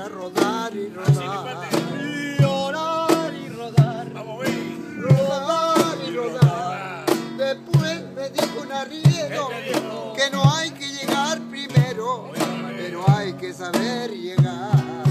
a rodar y rodar. Y orar y rodar. Rodar y rodar. Después me dijo un arriero que no hay que llegar primero, pero hay que saber llegar.